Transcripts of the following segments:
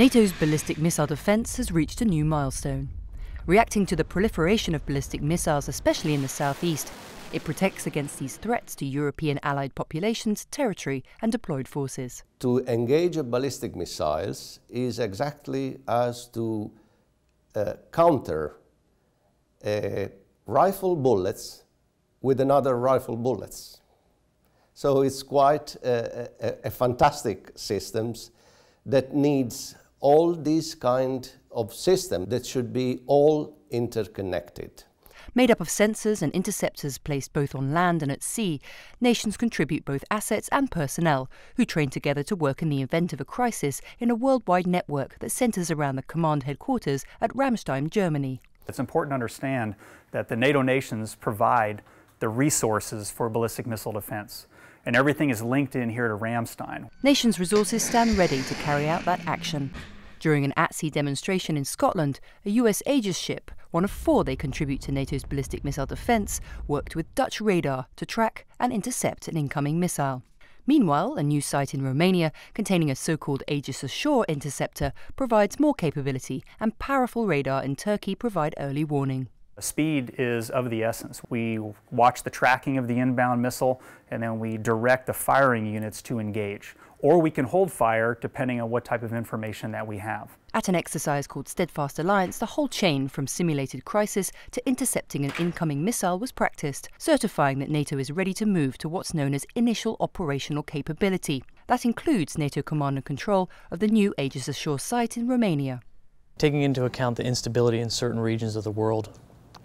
NATO's ballistic missile defence has reached a new milestone. Reacting to the proliferation of ballistic missiles, especially in the southeast, it protects against these threats to European allied populations, territory, and deployed forces. To engage a ballistic missiles is exactly as to uh, counter uh, rifle bullets with another rifle bullets. So it's quite a, a, a fantastic systems that needs all these kind of system that should be all interconnected. Made up of sensors and interceptors placed both on land and at sea, nations contribute both assets and personnel, who train together to work in the event of a crisis in a worldwide network that centers around the command headquarters at Ramstein, Germany. It's important to understand that the NATO nations provide the resources for ballistic missile defense and everything is linked in here to Ramstein. Nations' resources stand ready to carry out that action. During an at-sea demonstration in Scotland, a US Aegis ship, one of four they contribute to NATO's ballistic missile defence, worked with Dutch radar to track and intercept an incoming missile. Meanwhile, a new site in Romania containing a so-called Aegis Ashore interceptor provides more capability and powerful radar in Turkey provide early warning. Speed is of the essence. We watch the tracking of the inbound missile and then we direct the firing units to engage. Or we can hold fire depending on what type of information that we have. At an exercise called Steadfast Alliance, the whole chain from simulated crisis to intercepting an incoming missile was practiced, certifying that NATO is ready to move to what's known as initial operational capability. That includes NATO command and control of the new Aegis Ashore site in Romania. Taking into account the instability in certain regions of the world,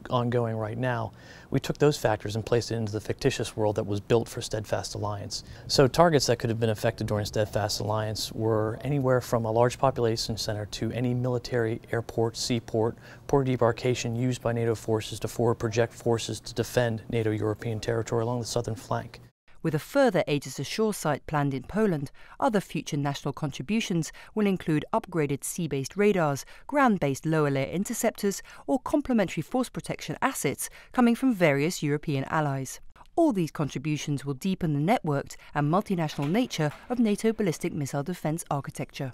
ongoing right now, we took those factors and placed it into the fictitious world that was built for Steadfast Alliance. So targets that could have been affected during Steadfast Alliance were anywhere from a large population center to any military airport, seaport, port debarkation used by NATO forces to forward project forces to defend NATO European territory along the southern flank. With a further Aegis Ashore site planned in Poland, other future national contributions will include upgraded sea based radars, ground based lower layer interceptors, or complementary force protection assets coming from various European allies. All these contributions will deepen the networked and multinational nature of NATO ballistic missile defence architecture.